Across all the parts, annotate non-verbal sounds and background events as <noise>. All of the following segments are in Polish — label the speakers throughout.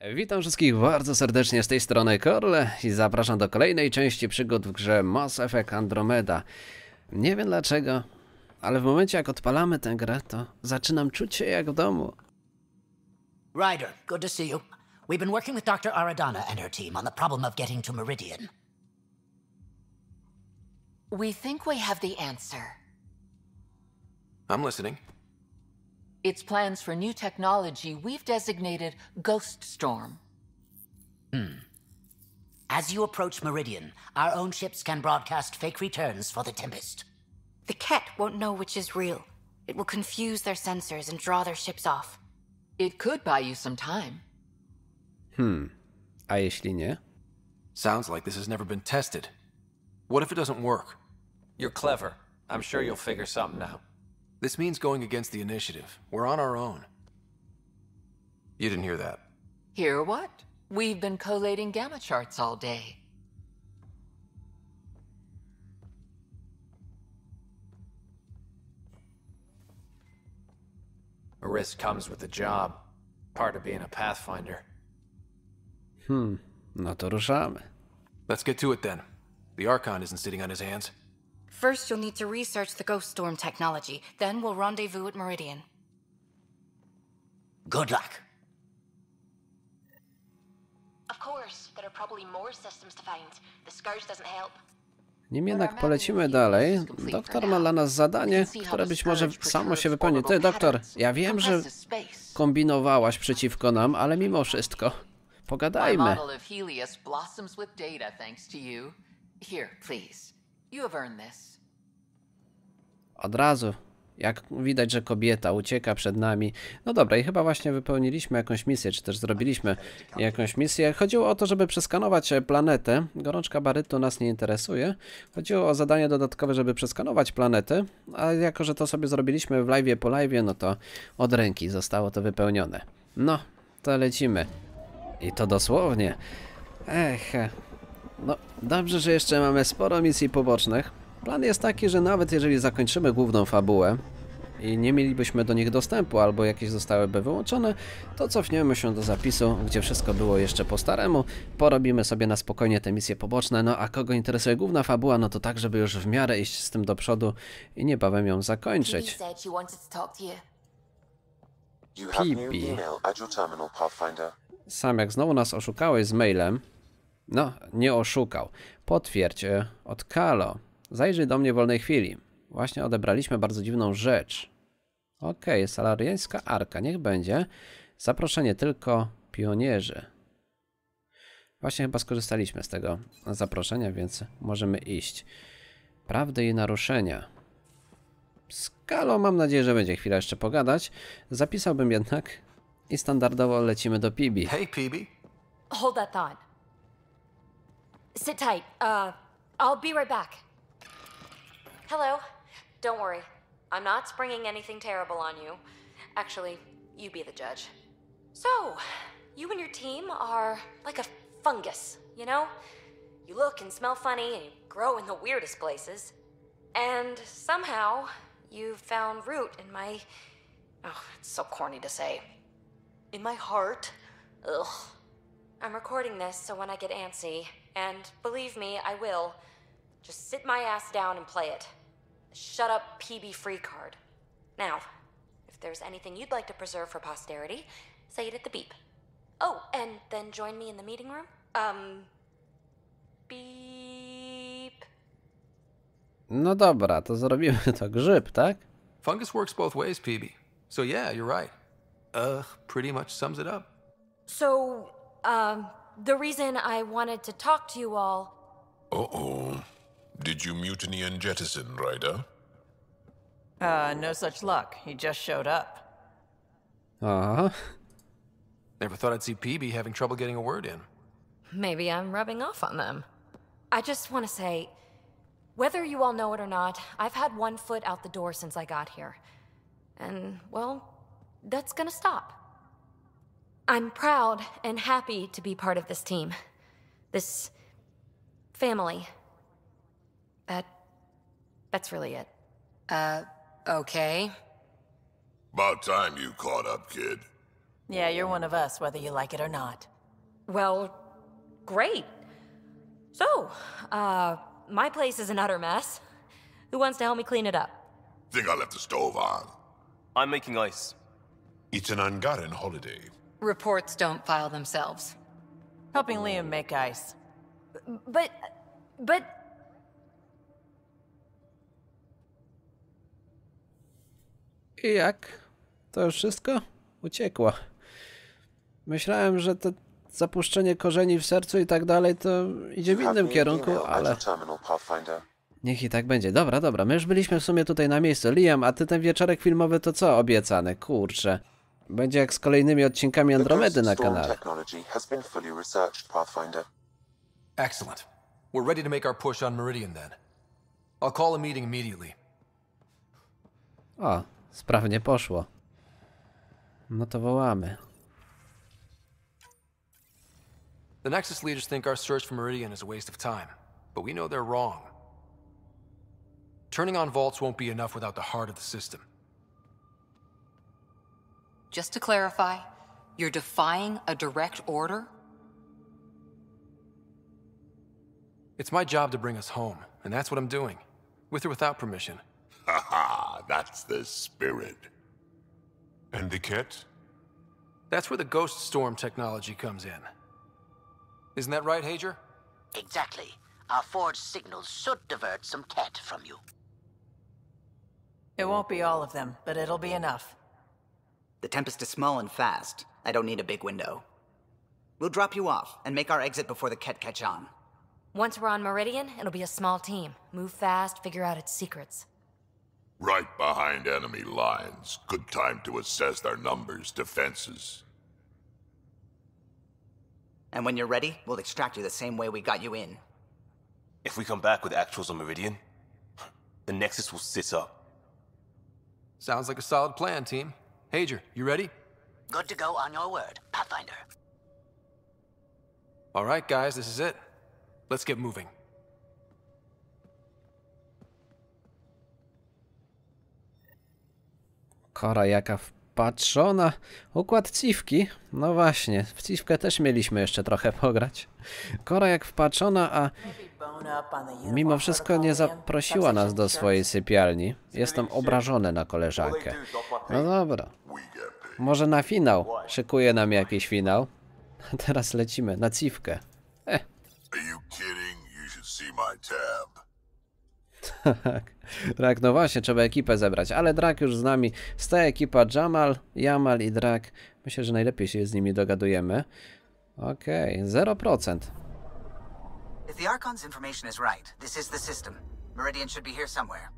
Speaker 1: Witam wszystkich bardzo serdecznie z tej strony Korle i zapraszam do kolejnej części przygód w grze Mass Effect Andromeda. Nie wiem dlaczego, ale w momencie jak odpalamy tę grę, to zaczynam czuć się jak w domu.
Speaker 2: Ryder, good to see you. We've been working with Dr. Aradana and her team on the problem of getting to Meridian.
Speaker 3: We think we have the answer.
Speaker 4: I'm listening.
Speaker 3: It's plans for new technology we've designated Ghost Storm. Hmm.
Speaker 2: As you approach Meridian, our own ships can broadcast fake returns for the Tempest.
Speaker 5: The Ket won't know which is real. It will confuse their sensors and draw their ships off.
Speaker 3: It could buy you some time.
Speaker 1: A jeśli nie?
Speaker 4: Sounds like this has never been tested. What if it doesn't work?
Speaker 6: You're clever. I'm sure you'll figure something out.
Speaker 4: This means going against the initiative. We're on our own. You didn't hear that.
Speaker 3: Hear what? We've been collating gamma charts all day.
Speaker 6: A risk comes with the job. Part of being a Pathfinder. Hmm.
Speaker 1: No to ruszamy.
Speaker 4: Let's get to it then. The Archon isn't sitting on his hands.
Speaker 5: First, you'll need to research the Ghost Storm technology. Then we'll rendezvous at Meridian.
Speaker 2: Good luck.
Speaker 7: Of course, there are probably more systems to find. The Scourge doesn't help.
Speaker 1: Nim jednak polecimy dalej, doktor ma dla nas zadanie, które być może samo się wypełni. Ty, doktor, ja wiem, że kombinowałaś przeciwko nam, ale mimo wszystko,
Speaker 3: My
Speaker 1: pogadajmy.
Speaker 3: Here, please.
Speaker 1: Od razu, jak widać, że kobieta ucieka przed nami. No dobra, i chyba właśnie wypełniliśmy jakąś misję, czy też zrobiliśmy jakąś misję. Chodziło o to, żeby przeskanować planetę. Gorączka barytu nas nie interesuje. Chodziło o zadanie dodatkowe, żeby przeskanować planetę, a jako, że to sobie zrobiliśmy w live po live, no to od ręki zostało to wypełnione. No, to lecimy. I to dosłownie. Ech, no dobrze, że jeszcze mamy sporo misji pobocznych. Plan jest taki, że nawet jeżeli zakończymy główną fabułę i nie mielibyśmy do nich dostępu albo jakieś zostałyby wyłączone, to cofniemy się do zapisu, gdzie wszystko było jeszcze po staremu, porobimy sobie na spokojnie te misje poboczne, no a kogo interesuje główna fabuła, no to tak, żeby już w miarę iść z tym do przodu i niebawem ją zakończyć. Pipi. Sam jak znowu nas oszukałeś z mailem. No, nie oszukał. Potwierdź e, od Kalo. Zajrzyj do mnie w wolnej chwili. Właśnie odebraliśmy bardzo dziwną rzecz. Okej, salariańska arka, niech będzie. Zaproszenie tylko pionierzy. Właśnie chyba skorzystaliśmy z tego zaproszenia, więc możemy iść. Prawdy i naruszenia. Z Kalo mam nadzieję, że będzie chwilę jeszcze pogadać. Zapisałbym jednak i standardowo lecimy do Pibi.
Speaker 4: Hey, Peebe.
Speaker 5: Hold that thought. Sit tight. Uh, I'll be right back.
Speaker 7: Hello. Don't worry. I'm not springing anything terrible on you. Actually, you be the judge. So, you and your team are like a fungus, you know? You look and smell funny and you grow in the weirdest places. And somehow, you've found root in my. Oh, it's so corny to say. In my heart. Ugh. I'm recording this so when I get antsy, and believe me, I will, just sit my ass down and play it. Shut up, PB free card. Now, if there's anything you'd like to preserve for posterity, say it at the beep. Oh, and then join me in the meeting room? Um. Beep.
Speaker 1: No dobra, to zrobimy <laughs> to grzyb, tak?
Speaker 4: Fungus works both ways, PB. So yeah, you're right. Uh, pretty much sums it up.
Speaker 7: So, um, the reason I wanted to talk to you all.
Speaker 8: Uh oh. Did you mutiny and jettison, Ryder?
Speaker 9: Uh, no such luck. He just showed up.
Speaker 1: Aha.
Speaker 4: Never thought I'd see Peebe having trouble getting a word in.
Speaker 7: Maybe I'm rubbing off on them. I just want to say whether you all know it or not, I've had one foot out the door since I got here. And, well, that's gonna stop. I'm proud and happy to be part of this team. This family. That. That's really it.
Speaker 5: Uh, okay.
Speaker 8: About time you caught up, kid.
Speaker 9: Yeah, you're one of us, whether you like it or not.
Speaker 5: Well, great. So, uh, my place is an utter mess. Who wants to help me clean it up?
Speaker 8: Think I left the stove on.
Speaker 10: I'm making ice.
Speaker 8: It's an Angaran holiday.
Speaker 3: Reports don't file themselves.
Speaker 9: Helping Liam make ice.
Speaker 5: But, but,
Speaker 1: I jak? To już wszystko? Uciekła. Myślałem, że to zapuszczenie korzeni w sercu i tak dalej to idzie w innym kierunku, ale niech i tak będzie. Dobra, dobra, my już byliśmy w sumie tutaj na miejscu. Liam, a ty ten wieczorek filmowy to co obiecany? Kurczę. Będzie jak z kolejnymi odcinkami Andromedy na kanale.
Speaker 4: Excellent. We're ready to make our push on Meridian then. I'll call a meeting immediately.
Speaker 1: O, sprawnie poszło. No to wołamy.
Speaker 4: The Nexus leaders think our search for Meridian is a waste of time, but we know they're wrong. Turning on vaults won't be enough without the heart of the system.
Speaker 3: Just to clarify, you're defying a direct order?
Speaker 4: It's my job to bring us home, and that's what I'm doing, with or without permission.
Speaker 8: Haha, that's the spirit. And the cat?
Speaker 4: That's where the Ghost Storm technology comes in. Isn't that right, Hager?
Speaker 2: Exactly. Our forged signals should divert some cat from you.
Speaker 9: It won't be all of them, but it'll be enough.
Speaker 11: The Tempest is small and fast. I don't need a big window. We'll drop you off and make our exit before the Ket catch on.
Speaker 5: once we're on Meridian, it'll be a small team. Move fast, figure out its secrets.
Speaker 8: Right behind enemy lines. Good time to assess their numbers, defenses.
Speaker 11: And when you're ready, we'll extract you the same way we got you in.
Speaker 10: If we come back with actuals on Meridian, the Nexus will sit up.
Speaker 4: Sounds like a solid plan, team. Hager, you ready?
Speaker 2: Good to go on your word, Pathfinder.
Speaker 4: All right, guys, this is it. Let's get moving.
Speaker 1: Kora jaka wpatrzona. Układ Cifki. No właśnie, w Cifkę też mieliśmy jeszcze trochę pograć. Kora jak wpatrzona, a mimo wszystko nie zaprosiła nas do swojej sypialni. Jestem obrażony na koleżankę. No dobra. Może na finał. Szykuje nam jakiś finał. <laughs> Teraz lecimy na Cifkę.
Speaker 8: Tab. <laughs>
Speaker 1: Tak. Drak, no właśnie, trzeba ekipę zebrać, ale Drak już z nami. Tej ekipa Jamal, Jamal i Drak. Myślę, że najlepiej się z nimi dogadujemy. Okej, 0%.
Speaker 11: If the Archon's information is right, this is the system. Meridian should be here somewhere.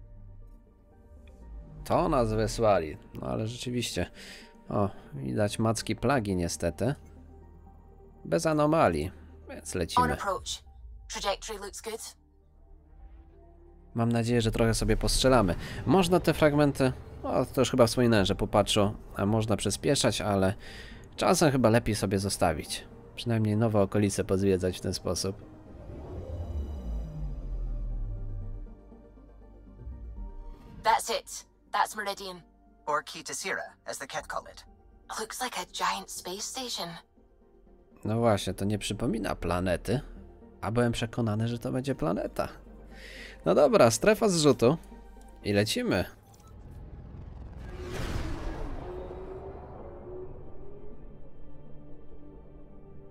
Speaker 1: To nas wysłali. No ale rzeczywiście. O, widać macki plagi niestety. Bez anomalii, więc lecimy. Mam nadzieję, że trochę sobie postrzelamy. Można te fragmenty, o, to już chyba wspominałem, że popatrzą, a można przyspieszać, ale czasem chyba lepiej sobie zostawić. Przynajmniej nowe okolice pozwiedzać w ten sposób.
Speaker 7: That's it. That's Meridian.
Speaker 11: Or Sierra, as the Ket call it.
Speaker 7: Looks like a giant space station.
Speaker 1: No właśnie, to nie przypomina planety, a byłem przekonany, że to będzie planeta. No dobra, strefa zrzutu i lecimy.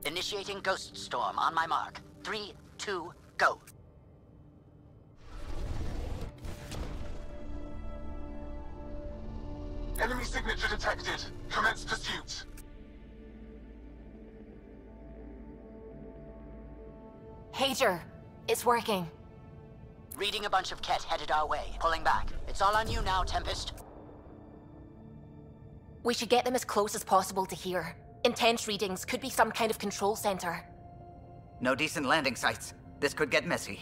Speaker 2: Initiating Ghost Storm on my mark. Three, two, go.
Speaker 8: Enemy signature detected. Commence pursuit.
Speaker 7: Hager, it's working.
Speaker 2: Reading a bunch of Ket headed our way. Pulling back. It's all on you now, Tempest.
Speaker 7: We should get them as close as possible to here. Intense readings could be some kind of control center.
Speaker 11: No decent landing sites. This could get messy.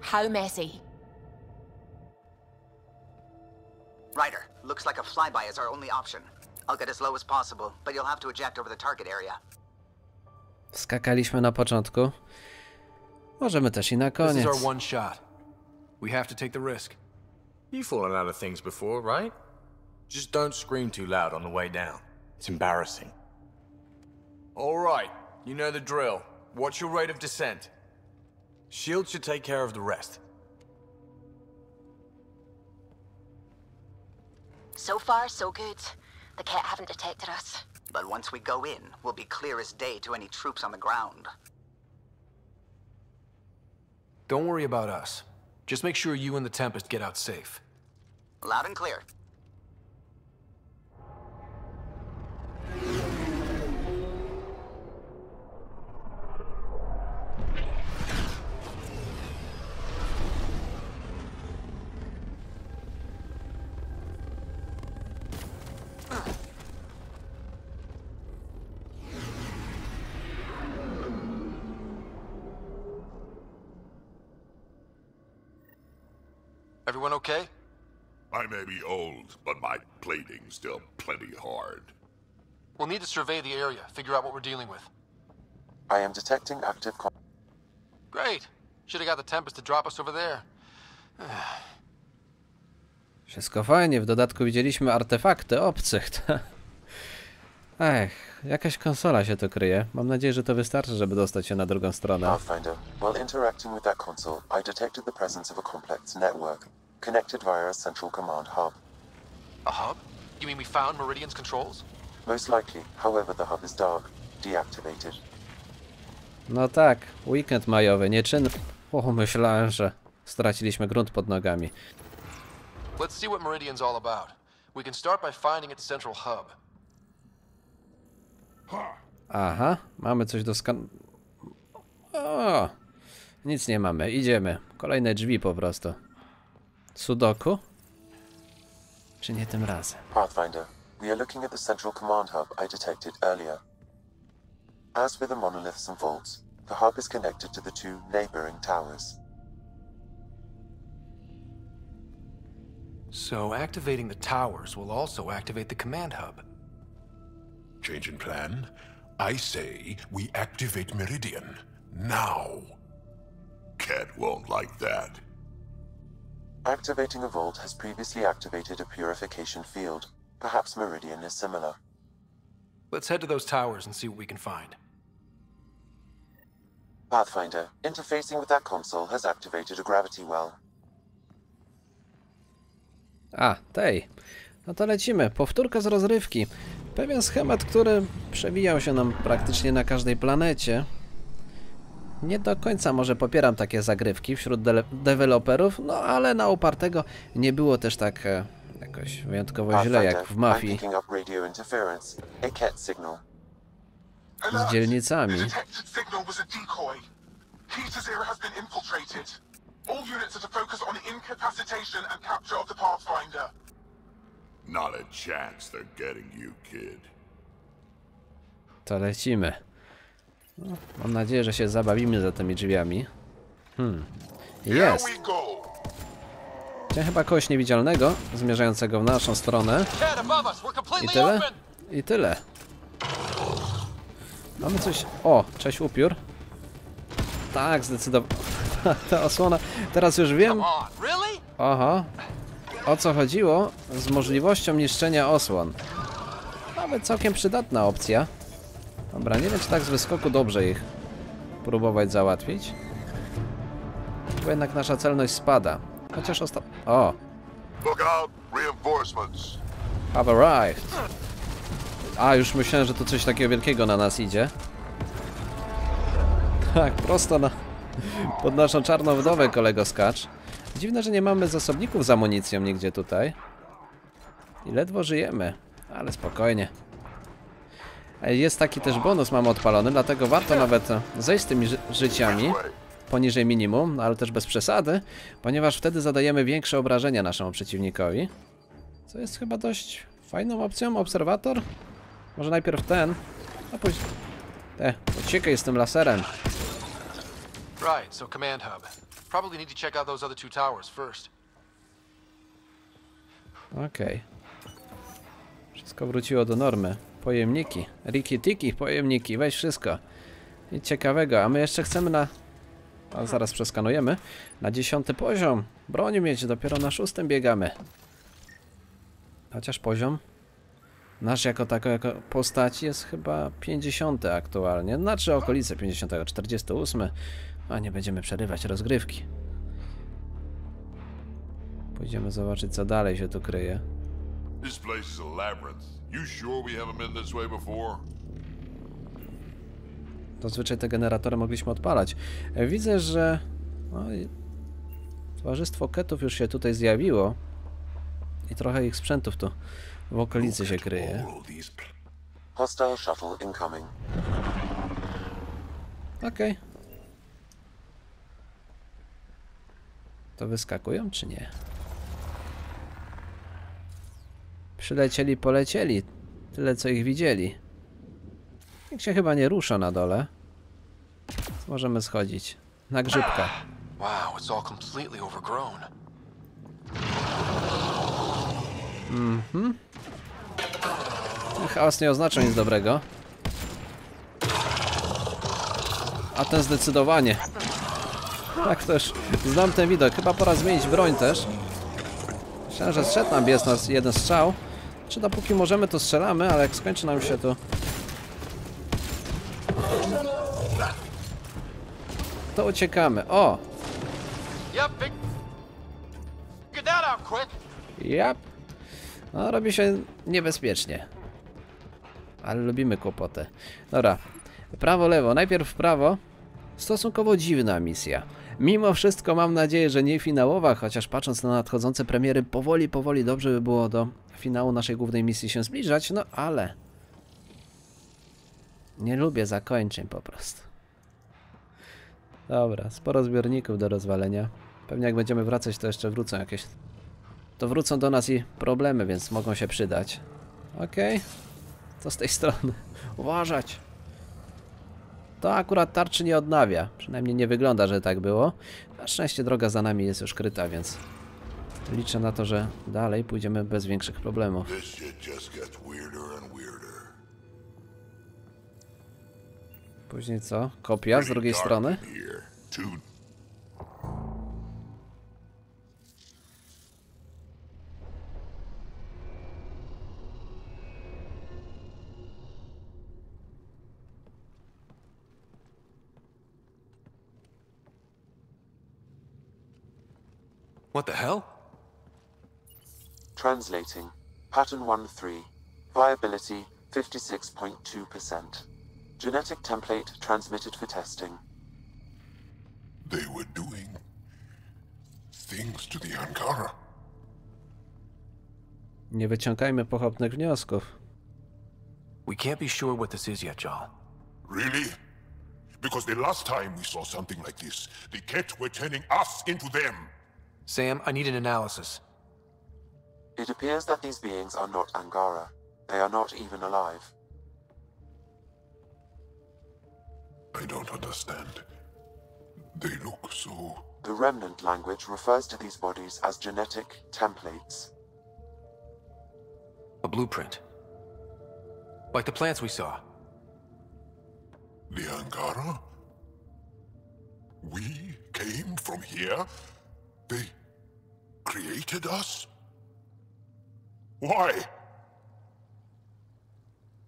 Speaker 7: How messy?
Speaker 11: Ryder, looks like a flyby is our only option. I'll get as low as possible, but you'll have to eject over the target area.
Speaker 1: Skakaliśmy na początku. Możemy też i na
Speaker 4: This is our one shot. We have to take the risk.
Speaker 6: You've fallen out of things before, right? Just don't scream too loud on the way down. It's embarrassing. All right, you know the drill. What's your rate of descent? Shield should take care of the rest.
Speaker 12: So far, so good. The Ket haven't detected us.
Speaker 11: But once we go in, we'll be clear as day to any troops on the ground.
Speaker 4: Don't worry about us. Just make sure you and the Tempest get out safe.
Speaker 11: Loud and clear.
Speaker 8: Old, but my plating's still plenty hard.
Speaker 4: We'll need to survey the area, figure out what we're dealing with.
Speaker 13: I am detecting active con-
Speaker 4: Great. Should have got the Tempest to drop us over there. <sighs>
Speaker 1: Wszystko fajnie, w dodatku widzieliśmy artefakty obcych. <laughs> Ech, jakaś konsola się to kryje. Mam nadzieję, że to wystarczy, żeby dostać się na drugą stronę.
Speaker 13: Pathfinder. While interacting with that console, I detected the presence of a complex network, connected via a central command hub.
Speaker 4: A hub? You mean we found Meridian's controls?
Speaker 13: Most likely, however, the hub is dark, deactivated.
Speaker 1: No tak, weekend majowy, nie czyn. O, myślałem, że straciliśmy grunt pod nogami.
Speaker 4: Let's see what Meridian's all about. We can start by finding its central hub.
Speaker 1: Aha, mamy coś do skan... O, nic nie mamy, idziemy. Kolejne drzwi po prostu. Sudoku? Czy nie tym razem?
Speaker 13: Pathfinder, we are looking at the central command hub I detected earlier. As with the monoliths and vaults, the hub is connected to the two neighboring towers.
Speaker 4: So activating the towers will also activate the command hub.
Speaker 8: Change in plan? I say we activate Meridian. Now. Cat won't like that.
Speaker 13: Activating a vault has previously activated a purification field. Perhaps Meridian is similar.
Speaker 4: Let's head to those towers and see what we can find.
Speaker 13: Pathfinder, interfacing with that console has activated a gravity well.
Speaker 1: A, tej. No to lecimy. Powtórka z rozrywki. Pewien schemat, który przewijał się nam praktycznie na każdej planecie. Nie do końca może popieram takie zagrywki wśród de deweloperów, no ale na upartego nie było też tak e, jakoś wyjątkowo źle jak w mafii z dzielnicami.
Speaker 14: to Zero has been infiltrated. All units are to focus on incapacitation and capture of the Pathfinder.
Speaker 8: Not a chance they're getting you, kid.
Speaker 1: To lecimy. No, mam nadzieję, że się zabawimy za tymi drzwiami. Hmm. Jest. Chciałem chyba kogoś niewidzialnego, zmierzającego w naszą stronę. I tyle? I tyle. Mamy coś... O, cześć upiór. Tak, zdecydowanie. <laughs> Ta osłona. Teraz już wiem? Aha. O co chodziło z możliwością niszczenia osłon. Nawet całkiem przydatna opcja. Dobra, nie wiem czy tak z wyskoku dobrze ich próbować załatwić. Bo jednak nasza celność spada. Chociaż osta... O!
Speaker 8: Look out! Reinforcements!
Speaker 1: Have arrived. A, już myślałem, że to coś takiego wielkiego na nas idzie. <laughs> Tak, prosto na... Pod naszą czarną wdowę, kolego skacz. Dziwne, że nie mamy zasobników z amunicją nigdzie tutaj. I ledwo żyjemy, ale spokojnie. Jest taki też bonus mamy odpalony, dlatego warto nawet zejść z tymi ży życiami poniżej minimum, ale też bez przesady, ponieważ wtedy zadajemy większe obrażenia naszemu przeciwnikowi. Co jest chyba dość fajną opcją, obserwator? Może najpierw ten, a później... E, uciekaj z tym laserem.
Speaker 4: Right, so command hub. Probably need to check out those other two towers first.
Speaker 1: Okej. Wszystko wróciło do normy. Pojemniki. Riki tiki, pojemniki, weź wszystko. Nic ciekawego, a my jeszcze chcemy na... A zaraz przeskanujemy. Na dziesiąty poziom. Broń mieć, dopiero na szóstym biegamy. Chociaż poziom Nasz jako tako, jako postaci jest chyba 50 aktualnie. Znaczy okolice 50, 48. A nie będziemy przerywać rozgrywki. Pójdziemy zobaczyć co dalej się tu kryje.
Speaker 8: This place is a labyrinth. You sure we haven't been this way before?
Speaker 1: Zazwyczaj te generatory mogliśmy odpalać. E, Widzę, że no, towarzystwo ketów już się tutaj zjawiło. I trochę ich sprzętów tu w okolicy się kryje.
Speaker 13: Hostile shuttle incoming.
Speaker 1: Okej. To wyskakują czy nie? Przylecieli, polecieli. Tyle co ich widzieli. Nikt się chyba nie rusza na dole. Możemy schodzić. Na grzybka.
Speaker 4: Wow, it's all completely overgrown.
Speaker 1: Mhm. Chaos nie oznacza nic dobrego. A ten zdecydowanie. Tak też. Znam ten widok. Chyba pora zmienić broń też. Myślałem, że strzedł nam jest nas jeden strzał. Czy dopóki możemy, to strzelamy, ale jak skończy nam się to... To uciekamy. O!
Speaker 6: Yep.
Speaker 1: No, robi się niebezpiecznie. Ale lubimy kłopotę. Dobra. Prawo, lewo. Najpierw w prawo. Stosunkowo dziwna misja. Mimo wszystko mam nadzieję, że nie finałowa, chociaż patrząc na nadchodzące premiery, powoli, powoli dobrze by było do finału naszej głównej misji się zbliżać, no ale... Nie lubię zakończeń po prostu. Dobra, sporo zbiorników do rozwalenia. Pewnie jak będziemy wracać, to jeszcze wrócą jakieś to wrócą do nas i problemy, więc mogą się przydać. Okej. Co z tej strony? Uważać! To akurat tarczy nie odnawia. Przynajmniej nie wygląda, że tak było. Na szczęście droga za nami jest już kryta, więc liczę na to, że dalej pójdziemy bez większych problemów. Później co? Kopia z drugiej strony?
Speaker 4: What the hell?
Speaker 13: Translating. Pattern 1-3. Viability 56.2%. Genetic template transmitted for testing.
Speaker 8: They were doing things to the Ankara.
Speaker 1: Nie wyciągajmy pochopnych wniosków.
Speaker 4: We can't be sure what this is yet, Jal.
Speaker 8: Really? Because the last time we saw something like this, the Ket were turning us into them.
Speaker 4: Sam, I need an analysis.
Speaker 13: It appears that these beings are not Angara. They are not even alive.
Speaker 8: I don't understand. They look so.
Speaker 13: The remnant language refers to these bodies as genetic templates.
Speaker 4: A blueprint. Like the plants we saw.
Speaker 8: The Angara? We came from here? They created us? Why?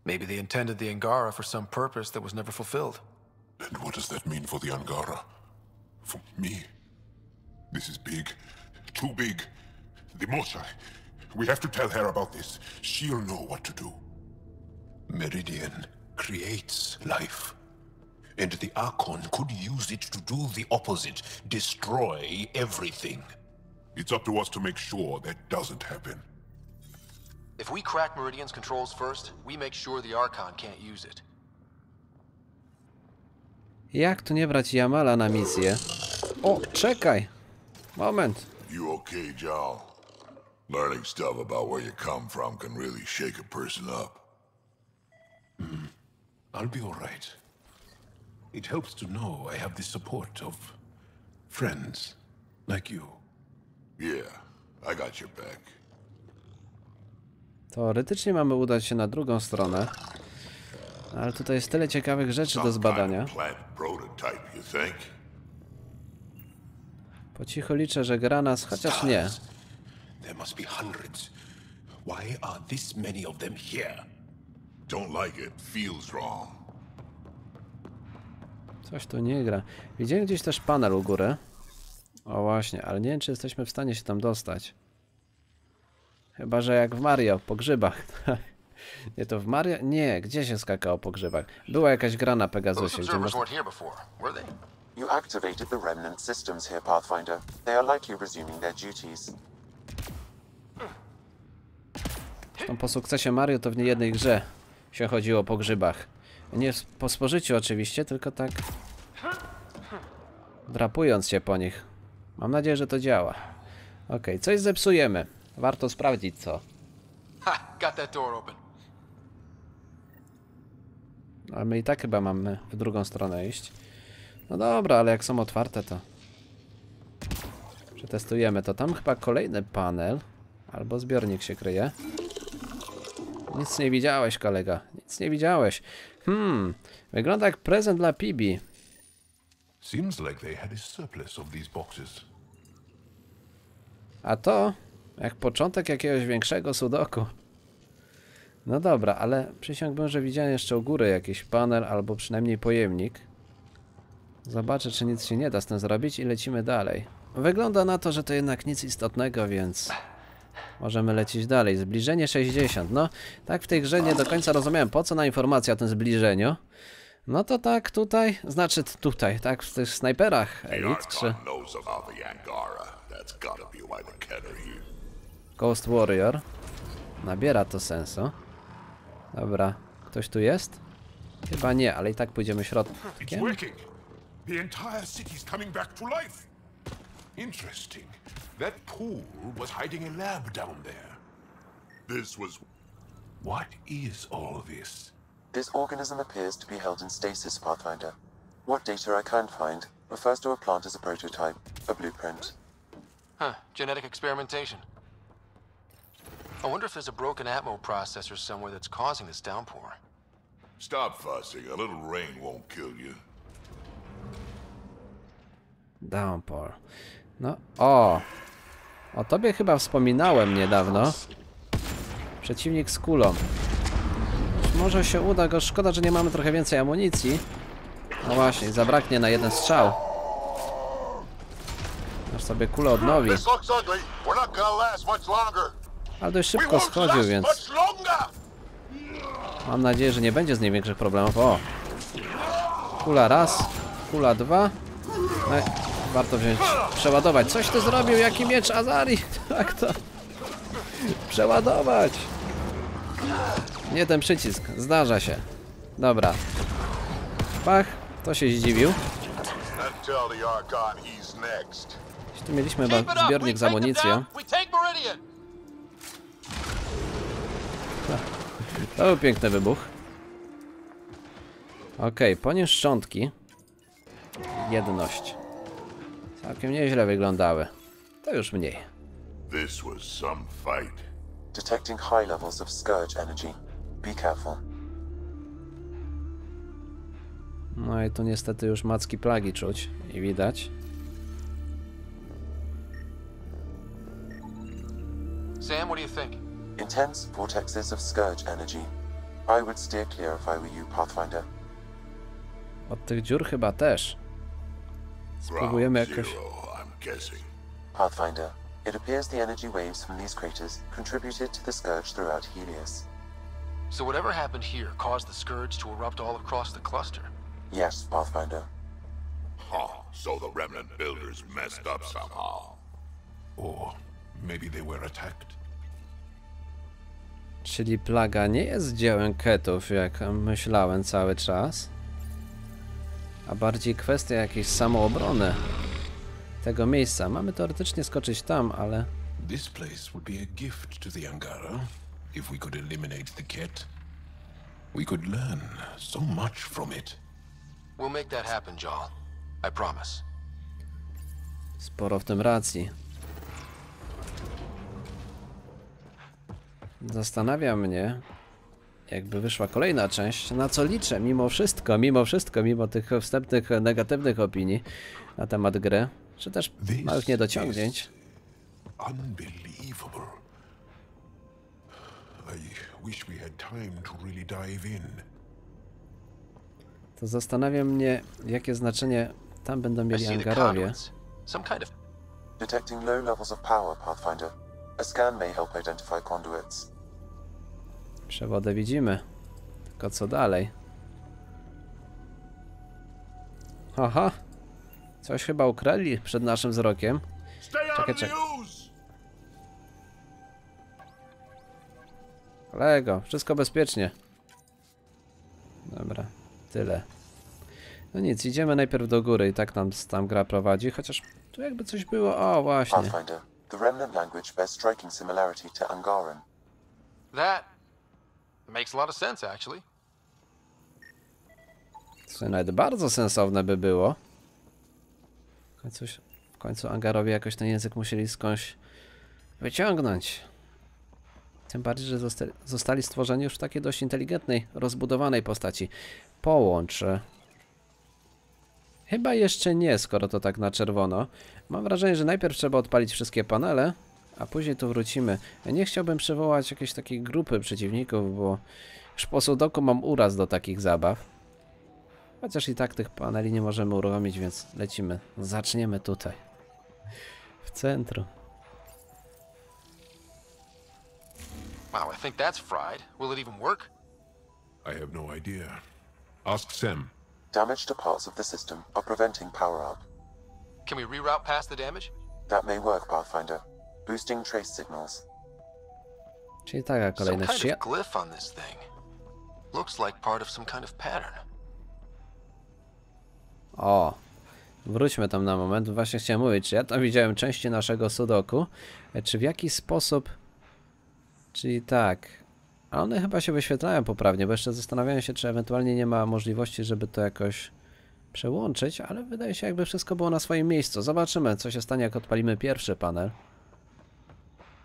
Speaker 4: Maybe they intended the Angara for some purpose that was never fulfilled.
Speaker 8: And what does that mean for the Angara? For me? This is big. Too big. The Moshai. We have to tell her about this. She'll know what to do.
Speaker 15: Meridian creates life. And the Archon could use it to do the opposite destroy everything.
Speaker 8: It's up to us to make sure that doesn't happen.
Speaker 4: If we crack Meridian's controls first, we make sure the Archon can't use it.
Speaker 1: Jak tu nie brać Jamala na misję? O, czekaj! Moment.
Speaker 8: You okay, Jal? Learning stuff about where you come from can really shake a person up. Hmm.
Speaker 15: I'll be all right. It helps to know I have the support of friends like you.
Speaker 8: Yeah, I got your back.
Speaker 1: Teoretycznie mamy udać się na drugą stronę. Ale tutaj jest tyle ciekawych rzeczy do zbadania. Po cichu liczę, że gra nas, chociaż nie.
Speaker 15: There must be hundreds Why are this many of them here?
Speaker 8: Don't like it. Feels wrong.
Speaker 1: Coś tu nie gra. Widziałem gdzieś też panel u góry. O właśnie, ale nie wiem, czy jesteśmy w stanie się tam dostać. Chyba, że jak w Mario, po grzybach. <laughs> nie, to w Mario? Nie, gdzie się skakało po grzybach? Była jakaś gra na Pegasusie, gdzie można...
Speaker 4: weren't here before, were they?
Speaker 13: You activated the remnant systems here, Pathfinder. They are likely resuming their duties.
Speaker 1: No, po sukcesie Mario to w niejednej grze się chodziło po grzybach. Nie po spożyciu oczywiście, tylko tak drapując się po nich. Mam nadzieję, że to działa. Okej, coś zepsujemy. Warto sprawdzić co.
Speaker 4: Ha! Got that door open.
Speaker 1: Ale my i tak chyba mamy w drugą stronę iść. No dobra, ale jak są otwarte to... Przetestujemy to. Tam chyba kolejny panel. Albo zbiornik się kryje. Nic nie widziałeś, kolega. Nic nie widziałeś. Hmm, wygląda jak prezent dla Pibi.
Speaker 15: Seems like they had a surplus of these boxes.
Speaker 1: A to jak początek jakiegoś większego sudoku. No dobra, ale przysiągłbym, że widziałem jeszcze u góry jakiś panel albo przynajmniej pojemnik. Zobaczę, czy nic się nie da z tym zrobić i lecimy dalej. Wygląda na to, że to jednak nic istotnego, więc możemy lecieć dalej. Zbliżenie 60. No, tak w tej grze nie do końca rozumiałem, po co na informacja o tym zbliżeniu. No to tak tutaj, znaczy tutaj, tak w tych snajperach Elite
Speaker 8: 3.
Speaker 1: Ghost Warrior. Nabiera to sensu. Dobra, ktoś tu jest? Chyba nie, ale i tak pójdziemy środkiem.
Speaker 8: The entire city's coming back to life.
Speaker 15: Interesting. That pool was hiding a lab down there.
Speaker 8: This was
Speaker 15: What is all this?
Speaker 13: This organism appears to be held in stasis, Pathfinder. What data I can find refers to a plant as a prototype, a blueprint.
Speaker 4: Huh, genetic experimentation. I wonder if there's a broken Atmo processor somewhere that's causing this downpour.
Speaker 8: Stop fussing. A little rain won't kill you.
Speaker 1: Downpour. No, o! O tobie chyba wspominałem niedawno. Przeciwnik z kulą. Może się uda go, szkoda, że nie mamy trochę więcej amunicji. No właśnie, zabraknie na jeden strzał. Aż sobie kulę odnowi. Ale dość szybko schodził, więc mam nadzieję, że nie będzie z niej większych problemów. O! Kula raz, kula dwa. No, i warto wziąć, przeładować. Coś ty zrobił, jaki miecz Azari? <laughs> Tak to. Przeładować. Nie ten przycisk, zdarza się. Dobra. Pach, to się zdziwił. Tu mieliśmy chyba zbiornik z amunicją. To był piękny wybuch. Okej, poniósł szczątki. Jedność. Całkiem nieźle wyglądały. To już mniej.
Speaker 8: This was some fight.
Speaker 13: Detecting high levels of scourge energy. Be careful.
Speaker 1: No i tu niestety już macki plagi czuć i widać.
Speaker 4: Sam, what do you think?
Speaker 13: Intense vortexes of scourge energy. I would steer clear if I were you, Pathfinder.
Speaker 1: Od tych dziur chyba też. Spróbujemy jakoś...
Speaker 8: zero, I'm guessing.
Speaker 13: Pathfinder, it appears the energy waves from these craters contributed to the scourge throughout Helios.
Speaker 4: So whatever happened here caused the Scourge to erupt all across the cluster.
Speaker 13: Yes, Pathfinder.
Speaker 8: Huh, so the remnant builders messed up somehow.
Speaker 15: Or maybe they were attacked.
Speaker 1: Czyli plaga nie jest dziełem ketów, jak myślałem cały czas. A bardziej kwestia jakiejś samoobrony tego miejsca. Mamy teoretycznie skoczyć tam, ale
Speaker 15: This place would be a gift to the Angara if we could eliminate the Ket. We could learn so much from it.
Speaker 4: We'll make that happen, Jarl. I promise.
Speaker 1: sporo w tym racji. Zastanawia mnie, jakby wyszła kolejna część, na co liczę mimo wszystko, mimo wszystko, mimo tych wstępnych negatywnych opinii na temat gry, czy też małych niedociągnięć.
Speaker 15: Unbelievable.
Speaker 8: wish we had time to really dive in.
Speaker 1: To zastanawia mnie, jakie znaczenie tam będą mieli Angarowie.
Speaker 4: conduits. Some kind of
Speaker 13: Detecting low levels of power, Pathfinder. A scan may help identify conduits.
Speaker 1: Przewodę widzimy. Tylko co dalej? Aha. Coś chyba ukradli przed naszym wzrokiem. Czekaj, czekaj. Kolego, wszystko bezpiecznie. Dobra, tyle. No nic, idziemy najpierw do góry i tak nam tam gra prowadzi, chociaż tu jakby coś było. O, właśnie.
Speaker 13: The remnant language bears striking similarity to Angaran.
Speaker 4: that makes a lot of sense, actually.
Speaker 1: Co nawet bardzo sensowne by było. W końcu, w końcu Angarowie jakoś ten język musieli skądś wyciągnąć. Tym bardziej, że zostali, zostali stworzeni już w takiej dość inteligentnej, rozbudowanej postaci. Połącz. Chyba jeszcze nie, skoro to tak na czerwono. Mam wrażenie, że najpierw trzeba odpalić wszystkie panele, a później tu wrócimy. Ja nie chciałbym przywołać jakiejś takiej grupy przeciwników, bo już po sudoku mam uraz do takich zabaw. Chociaż i tak tych paneli nie możemy uruchomić, więc lecimy. Zaczniemy tutaj. W centrum.
Speaker 4: Wow, I think that's fried. Will it even work?
Speaker 8: I have no idea. Ask Sem.
Speaker 13: Damage to parts of the system are preventing power up.
Speaker 4: Can we reroute past the damage?
Speaker 13: That may work, Pathfinder. Boosting trace signals.
Speaker 1: Czyli taka
Speaker 4: Some
Speaker 1: kolejność.
Speaker 4: kind
Speaker 1: Ja...
Speaker 4: of glyph on this thing. Looks like part of some kind of pattern.
Speaker 1: O, wróćmy tam na moment. Właśnie chciałem mówić, czy ja tam widziałem części naszego sudoku, e, czy w jaki sposób... Czyli tak... A one chyba się wyświetlają poprawnie, bo jeszcze zastanawiałem się, czy ewentualnie nie ma możliwości, żeby to jakoś przełączyć, ale wydaje się, jakby wszystko było na swoim miejscu. Zobaczymy, co się stanie, jak odpalimy pierwszy panel.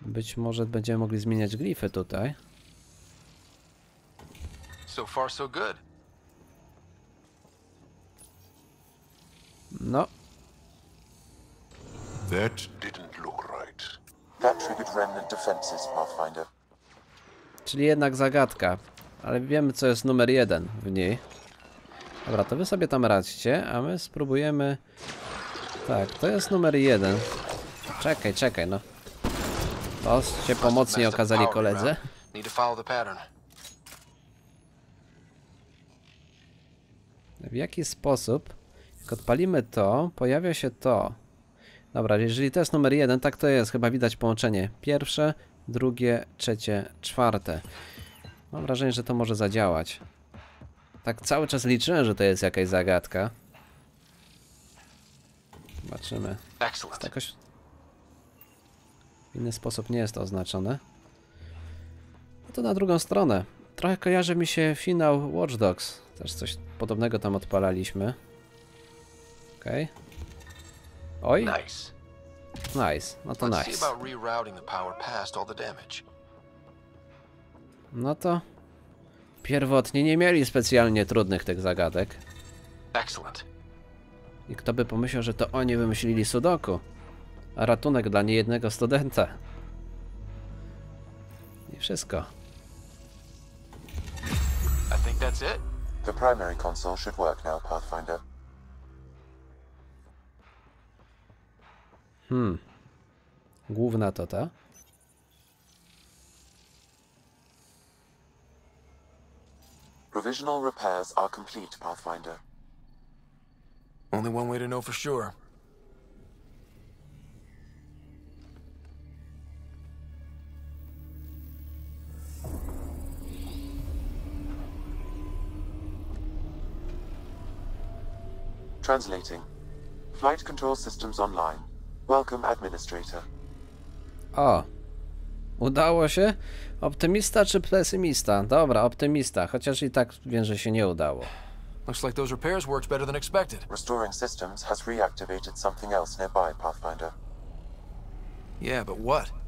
Speaker 1: Być może będziemy mogli zmieniać glify tutaj.
Speaker 4: So far, so good.
Speaker 1: No,
Speaker 8: That didn't look right.
Speaker 13: That triggered remnant defenses, Pathfinder.
Speaker 1: Czyli jednak zagadka. Ale wiemy, co jest numer jeden w niej. Dobra, to wy sobie tam radźcie, a my spróbujemy... Tak, to jest numer jeden. Czekaj, czekaj, no. To się pomocni
Speaker 4: Messed up
Speaker 1: okazali koledzy. W jaki sposób, jak odpalimy to, pojawia się to. Dobra, jeżeli to jest numer jeden, tak to jest. Chyba widać połączenie. Pierwsze, drugie, trzecie, czwarte. Mam wrażenie, że to może zadziałać. Tak cały czas liczyłem, że to jest jakaś zagadka. Zobaczymy.
Speaker 4: Excellent.
Speaker 1: Jakoś w inny sposób nie jest to oznaczone. No to na drugą stronę. Trochę kojarzy mi się finał Watch Dogs. Też coś podobnego tam odpalaliśmy. Okej. Oj,
Speaker 4: Nice.
Speaker 1: Nice. No to nice. No to pierwotnie nie mieli specjalnie trudnych tych zagadek.
Speaker 4: Excellent.
Speaker 1: I kto by pomyślał, że to oni wymyślili sudoku. A ratunek dla niejednego studenta. I wszystko.
Speaker 4: I think that's it.
Speaker 13: The primary console should work now, Pathfinder.
Speaker 1: Hmm. Główna to ta.
Speaker 13: Provisional repairs are complete, Pathfinder.
Speaker 4: Only one way to know for sure.
Speaker 13: Translating. Flight control systems online. Welcome, Administrator.
Speaker 1: O! Udało się? Optymista czy pesymista? Dobra, optymista, chociaż i tak wiem, że się nie udało.
Speaker 4: Looks like those repairs worked better than expected.
Speaker 13: Restoring systems has reactivated something else nearby, Pathfinder.
Speaker 4: Yeah, but what?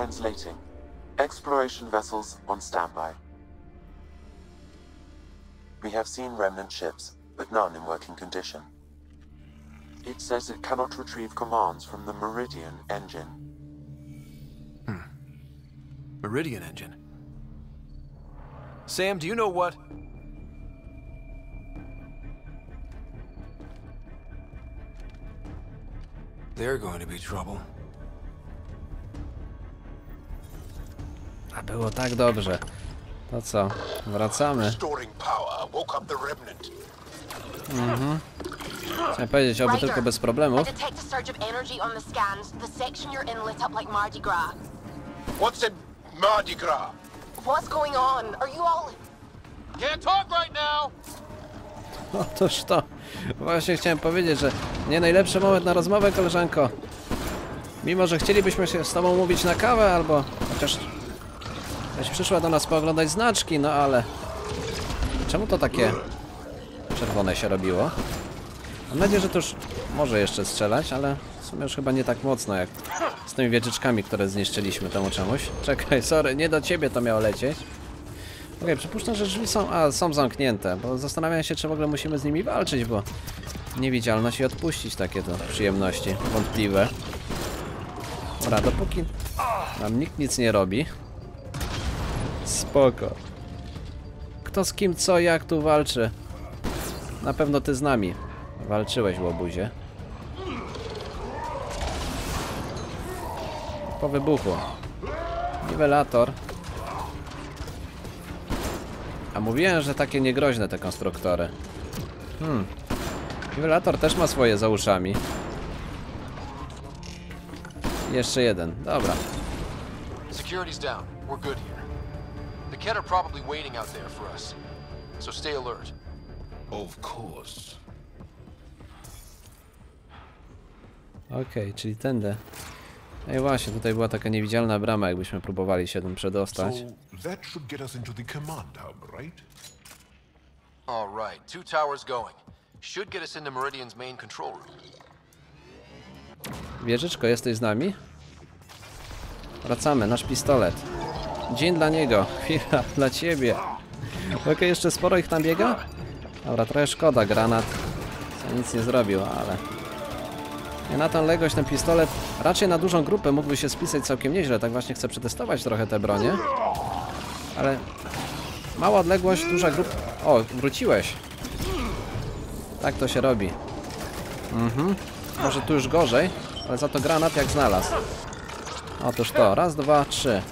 Speaker 13: Translating. Exploration vessels on standby. We have seen remnant ships, but none in working condition. It says it cannot retrieve commands from the Meridian engine. Hmm.
Speaker 6: Meridian engine. Sam, do you know what? They're going to be trouble.
Speaker 1: Było tak dobrze. To co? Wracamy. Mhm. Chciałem powiedzieć, oby tylko bez problemów.
Speaker 15: What's in Mardi Gras?
Speaker 12: What's going on? Are you all...
Speaker 4: Can't talk right now! <laughs>
Speaker 1: Otóż to. Właśnie chciałem powiedzieć, że nie najlepszy moment na rozmowę, koleżanko. Mimo, że chcielibyśmy się z tobą mówić na kawę, albo chociaż... Byś przyszła do nas pooglądać znaczki, no ale... Czemu to takie czerwone się robiło? Mam nadzieję, że to już może jeszcze strzelać, ale w sumie już chyba nie tak mocno jak z tymi wieczyczkami, które zniszczyliśmy temu czemuś. <laughs> Czekaj, sorry, nie do ciebie to miało lecieć. Okej, przypuszczam, że drzwi są, a, są zamknięte, bo zastanawiam się, czy w ogóle musimy z nimi walczyć, bo niewidzialność i odpuścić takie to przyjemności wątpliwe. Dobra, dopóki nam nikt nic nie robi. Spoko. Kto z kim, co, jak tu walczy? Na pewno ty z nami. Walczyłeś, łobuzie. Po wybuchu. Niwelator. A mówiłem, że takie niegroźne te konstruktory. Hmm. Niwelator też ma swoje za uszami. Jeszcze jeden. Dobra.
Speaker 4: Security's down. We're good here. Ket are probably waiting out there for us. So stay alert.
Speaker 15: Of course.
Speaker 1: Okej, czyli tędy. No i właśnie, tutaj była taka niewidzialna brama, jakbyśmy próbowali się tym przedostać.
Speaker 15: So that should get us into the command hub, right?
Speaker 4: All right, two towers going. Should get us into Meridian's main control room.
Speaker 1: Wieżyczko, jesteś z nami? Wracamy, nasz pistolet. Dzień dla niego, chwila dla ciebie. Okej, jeszcze sporo ich tam biega? Dobra, trochę szkoda, granat. Co nic nie zrobił, ale... Nie na tą ległość ten pistolet raczej na dużą grupę mógłby się spisać całkiem nieźle. Tak właśnie chcę przetestować trochę te bronie. Ale mała odległość, duża grupa... O, wróciłeś. Tak to się robi. Mhm. Może tu już gorzej, ale za to granat jak znalazł. Otóż to, raz, dwa, trzy.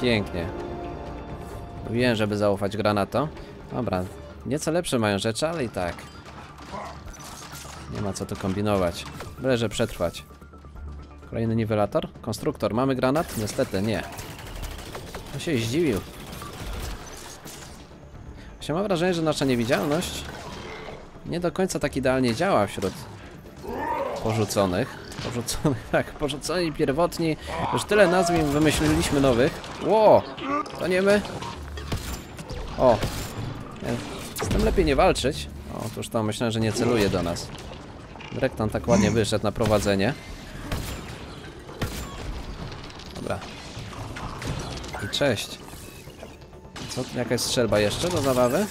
Speaker 1: Pięknie. Mówiłem, żeby zaufać granatom. Dobra, nieco lepsze mają rzeczy, ale i tak. Nie ma co tu kombinować. Byle, przetrwać. Kolejny niwelator? Konstruktor, mamy granat? Niestety nie. On się zdziwił. Właśnie mam wrażenie, że nasza niewidzialność nie do końca tak idealnie działa wśród porzuconych. Porzuconych, <laughs> tak, porzuconi pierwotni. Już tyle nazw im wymyśliliśmy nowych. Ło! To nie my? O! Z tym lepiej nie walczyć. O, otóż to myślałem, że nie celuje do nas. Drekton tak ładnie wyszedł na prowadzenie. Dobra. I cześć. Co, jakaś strzelba jeszcze do zabawy?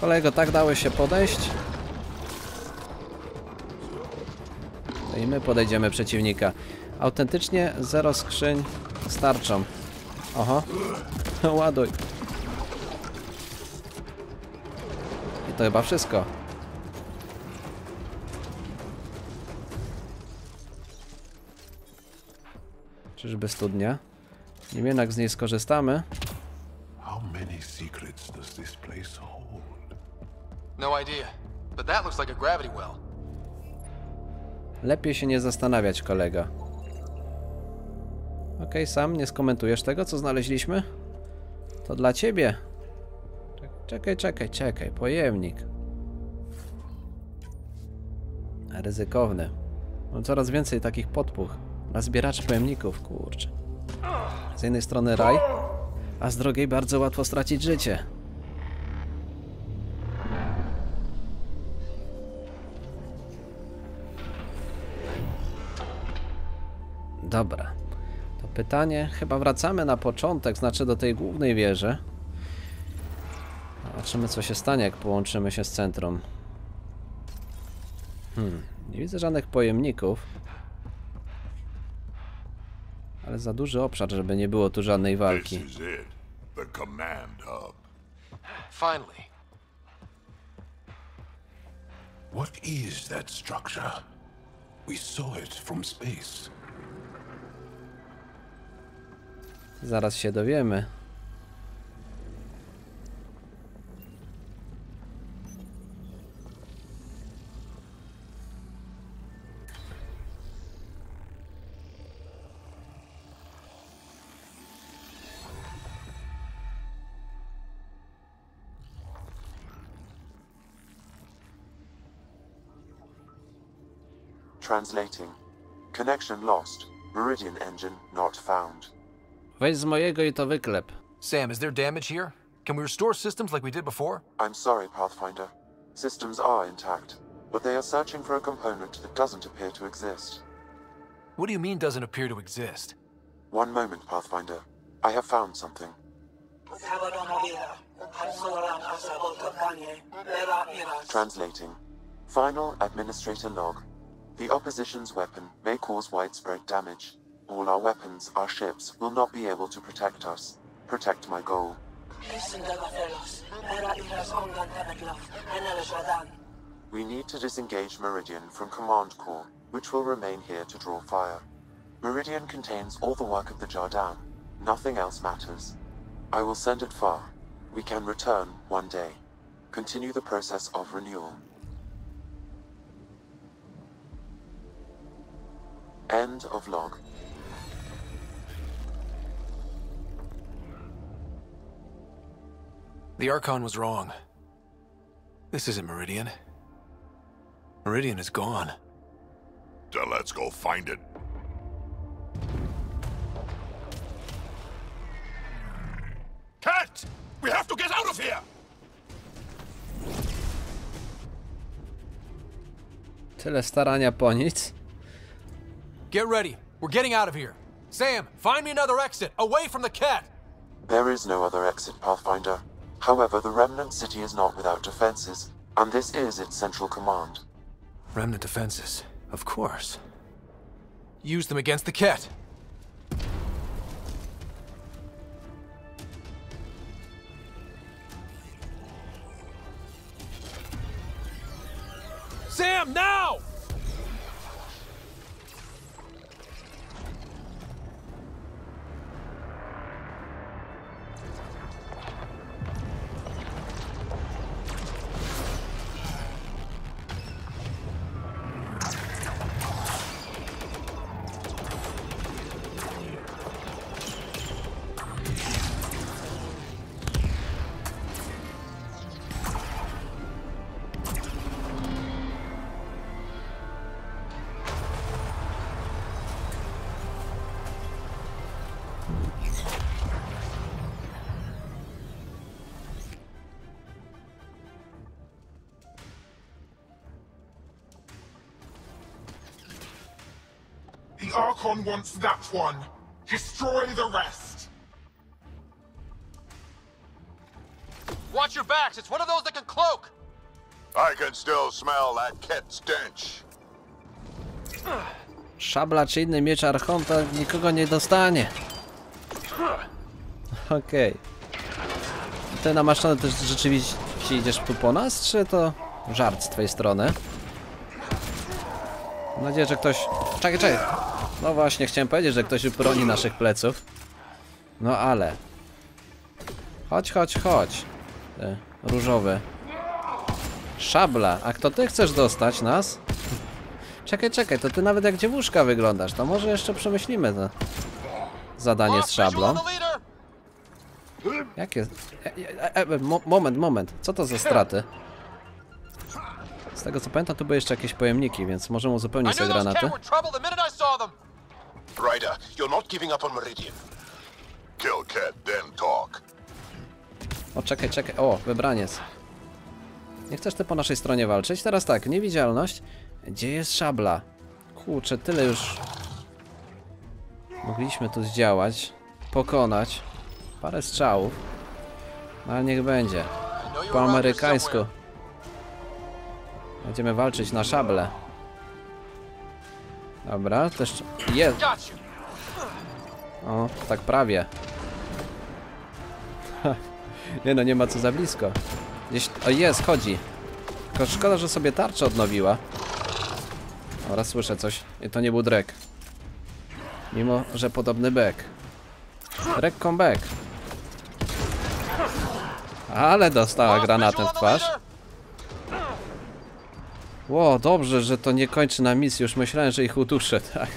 Speaker 1: Kolego, tak dałeś się podejść? My podejdziemy przeciwnika. Autentycznie zero skrzyń starczą. Oho. <laughs> Ładuj. I to chyba wszystko. Czyżby studnia? Nim jednak z niej skorzystamy.
Speaker 15: How many secrets does this place hold?
Speaker 4: No idea. But that looks like a gravity well.
Speaker 1: Lepiej się nie zastanawiać, kolego. Okej, sam nie skomentujesz tego, co znaleźliśmy? To dla ciebie. Czekaj, czekaj, czekaj. Pojemnik. Ryzykowny. Mam coraz więcej takich podpuch. Na zbieraczy pojemników, kurczę. Z jednej strony raj, a z drugiej bardzo łatwo stracić życie. Dobra. To pytanie, chyba wracamy na początek, znaczy do tej głównej wieży. Zobaczymy co się stanie, jak połączymy się z centrum. Hmm, nie widzę żadnych pojemników. Ale za duży obszar, żeby nie było tu żadnej walki.
Speaker 4: Finally.
Speaker 15: What is that structure? We saw it from space.
Speaker 1: Zaraz się dowiemy.
Speaker 13: Translating. Connection lost. Meridian engine not found.
Speaker 1: Weź z mojego i to wyklep.
Speaker 4: Sam, is there damage here? Can we restore systems like we did before?
Speaker 13: I'm sorry, Pathfinder. Systems are intact, but they are searching for a component that doesn't appear to exist.
Speaker 4: What do you mean doesn't appear to exist?
Speaker 13: One moment, Pathfinder. I have found something. Translating. Final administrator log. The opposition's weapon may cause widespread damage. All our weapons, our ships, will not be able to protect us. Protect my goal. We need to disengage Meridian from Command Core, which will remain here to draw fire. Meridian contains all the work of the Jardan. Nothing else matters. I will send it far. We can return one day. Continue the process of renewal. End of log.
Speaker 4: The Archon was wrong. This isn't Meridian. Meridian is gone.
Speaker 8: So let's go find it. Cat! We have to get out of here!
Speaker 1: Tyle starania po nic.
Speaker 4: Get ready. We're getting out of here. Sam, find me another exit, away from the cat!
Speaker 13: There is no other exit, Pathfinder. However, the Remnant City is not without defenses, and this is its central command.
Speaker 4: Remnant defenses, of course. Use them against the cat. Sam, now!
Speaker 14: Archon wants that one. Destroy the rest.
Speaker 4: Watch your backs, it's one of those that can cloak!
Speaker 8: I can still smell that cat stench.
Speaker 1: Szabla czy inny miecz Archonta nikogo nie dostanie. Okej. Ty namaszczony też rzeczywiście idziesz tu po nas, czy to żart z twojej strony? Mam nadzieję, że ktoś... Czekaj, czekaj! No właśnie, chciałem powiedzieć, że ktoś broni naszych pleców. No ale... Chodź, chodź, chodź. Ty, różowy. Szabla, a kto ty chcesz dostać nas? Czekaj, czekaj, to ty nawet jak dziewuszka wyglądasz, to może jeszcze przemyślimy to zadanie z szablą. Jakie... E, e, e, mo moment, moment, co to za straty? Z tego co pamiętam, to były jeszcze jakieś pojemniki, więc możemy uzupełnić sobie granaty.
Speaker 8: Ryder, you're not giving up on Meridian. Kill cat, then talk.
Speaker 1: O, czekaj, czekaj, o, wybraniec. Nie chcesz ty po naszej stronie walczyć? Teraz tak, niewidzialność. Gdzie jest szabla? Kurczę, tyle już... Mogliśmy tu zdziałać, pokonać. Parę strzałów. No ale niech będzie. Po amerykańsku. Będziemy walczyć na szable. Dobra, też... Jest! O, tak prawie. Nie no, nie ma co za blisko. Gdzieś... O, jest, chodzi. Tylko szkoda, że sobie tarczę odnowiła. Oraz słyszę coś. I to nie był Drek. Mimo, że podobny back. Drek comeback. Ale dostała granatem w twarz. Ło, dobrze, że to nie kończy na misji. Już myślałem, że ich uduszę, <laughs> tak.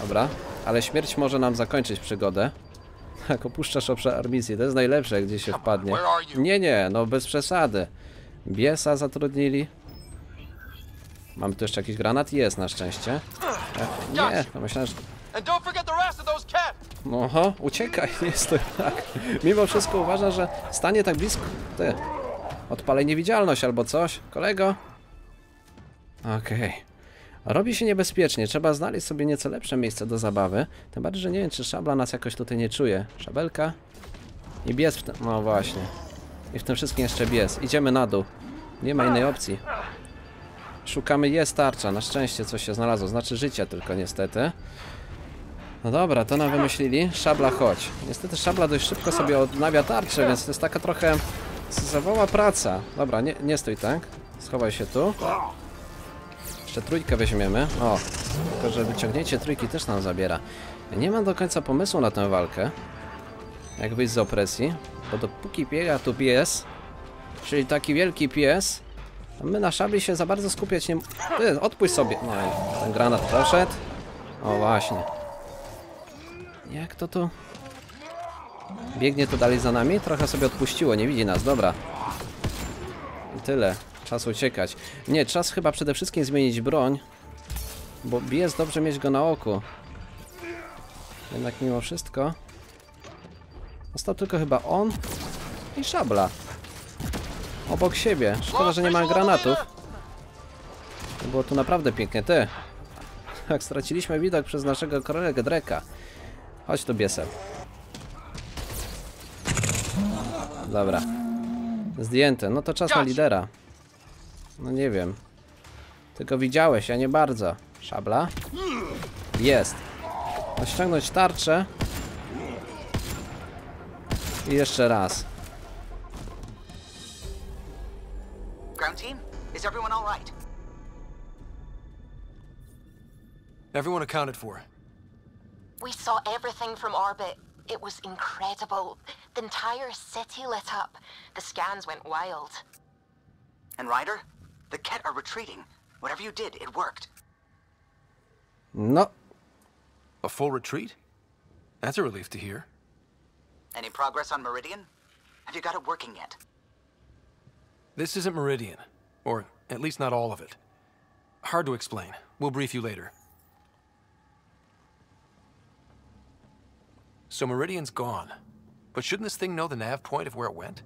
Speaker 1: Dobra, ale śmierć może nam zakończyć przygodę. <laughs> Jak opuszczasz obszar misji, to jest najlepsze, gdzie się wpadnie. Nie, nie, no bez przesady. Biesa zatrudnili. Mamy tu jeszcze jakiś granat? Jest na szczęście. E, Nie, no myślałem, że... Oho, uciekaj, <laughs> jest to tak. Mimo wszystko uważa, że stanie tak blisko. Ty, odpalaj niewidzialność albo coś, kolego. Okej. Robi się niebezpiecznie, trzeba znaleźć sobie nieco lepsze miejsce do zabawy. Tym bardziej, że nie wiem, czy szabla nas jakoś tutaj nie czuje. Szabelka? I bies w tym... No właśnie. I w tym wszystkim jeszcze bies. Idziemy na dół. Nie ma innej opcji. Szukamy, jest tarcza. Na szczęście coś się znalazło. Znaczy życia tylko niestety. No dobra, to nam wymyślili. Szabla, chodź. Niestety szabla dość szybko sobie odnawia tarczę, więc to jest taka trochę zawoła praca. Dobra, nie, nie stój tak. Schowaj się tu. Jeszcze trójkę weźmiemy. O, tylko że wyciągnięcie trójki też nam zabiera. Nie mam do końca pomysłu na tę walkę. Jak wyjść z opresji. Bo dopóki biega tu pies, czyli taki wielki pies, my na szabli się za bardzo skupiać nie... Ty, odpuść sobie. No ten granat poszedł. O, właśnie. Jak to tu? Biegnie to dalej za nami? Trochę sobie odpuściło, nie widzi nas, dobra. I tyle. Czas uciekać. Nie, czas chyba przede wszystkim zmienić broń. Bo jest dobrze mieć go na oku. Jednak mimo wszystko... Został tylko chyba on i szabla. Obok siebie. Szkoda, że nie ma granatów. To było tu naprawdę pięknie. Ty! <laughs> Tak, straciliśmy widok przez naszego kolegę Dreka. Chodź tu, biesem. Dobra. Zdjęte. No to czas na lidera. No nie wiem. Tylko widziałeś, a nie bardzo. Szabla? Jest. No ściągnąć tarczę. I jeszcze raz.
Speaker 11: Ground team, is everyone all right?
Speaker 4: Everyone accounted for.
Speaker 12: We saw everything from orbit. It was incredible. The entire city lit up. The scans went wild.
Speaker 11: And Ryder, the Ket are retreating. Whatever you did, it worked.
Speaker 1: No.
Speaker 4: A full retreat? That's a relief to hear.
Speaker 11: Any progress on Meridian? Have you got it working yet?
Speaker 4: This isn't Meridian. Or at least not all of it. Hard to explain. We'll brief you later. So Meridian's gone. But shouldn't this thing know the nav point of where it went?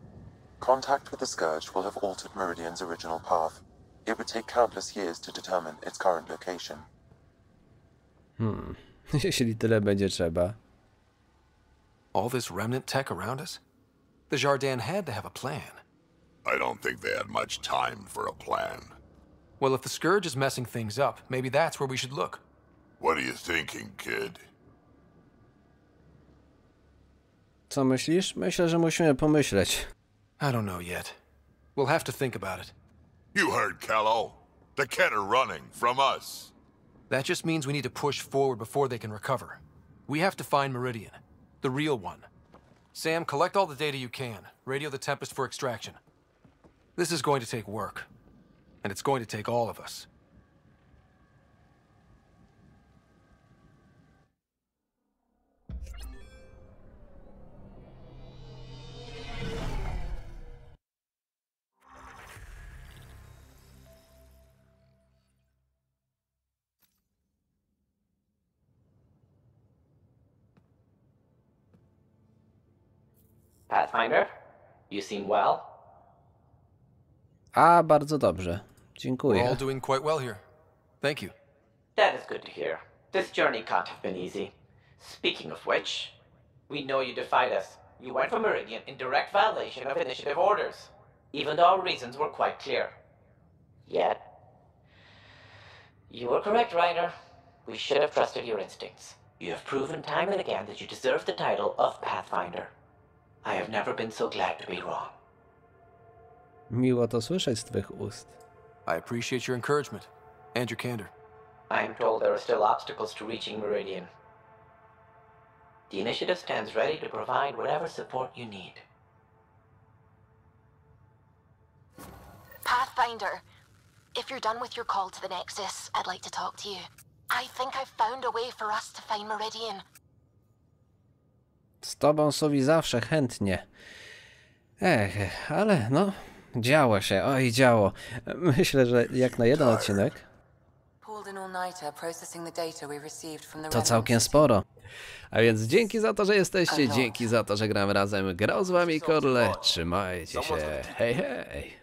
Speaker 13: Contact with the Scourge will have altered Meridian's original path. It would take countless years to determine its current location.
Speaker 1: Hmm. <laughs> Jeśli tyle będzie trzeba.
Speaker 4: All this remnant tech around us? The Jardin had to have a plan.
Speaker 8: I don't think they had much time for a plan.
Speaker 4: Well, if the Scourge is messing things up, maybe that's where we should look.
Speaker 8: What are you thinking, kid?
Speaker 1: Co myślisz? Myślę, że musimy pomyśleć.
Speaker 4: I don't know yet. We'll have to think about it.
Speaker 8: You heard Kello. The Ket are running from us.
Speaker 4: That just means we need to push forward before they can recover. We have to find Meridian, the real one. Sam, collect all the data you can. Radio the Tempest for extraction. This is going to take work. And it's going to take all of us.
Speaker 16: Pathfinder, you seem well.
Speaker 1: A, bardzo dobrze.
Speaker 4: We're
Speaker 1: Dziękuję.
Speaker 4: all doing quite well here. Thank you.
Speaker 16: That is good to hear. This journey can't have been easy. Speaking of which, we know you defied us. You went for Meridian in direct violation of initiative orders, even though our reasons were quite clear. Yet, you were correct, Ryder. We should have trusted your instincts. You have proven time and again that you deserve the title of Pathfinder. I have never been so glad to be wrong.
Speaker 1: Miło to słyszeć z twych ust.
Speaker 4: I appreciate your encouragement and your candor.
Speaker 16: I am told there are still obstacles to reaching Meridian. The initiative stands ready to provide whatever support you need.
Speaker 12: Pathfinder, if you're done with your call to the Nexus, I'd like to talk to you. I think I've found a way for us to find Meridian.
Speaker 1: Z tobą Suwi zawsze chętnie. Ech, ale no, działo się, oj działo. Myślę, że jak na jeden odcinek to całkiem sporo. A więc dzięki za to, że jesteście, dzięki za to, że gramy razem. Grał z wami Korle, trzymajcie się, hej hej.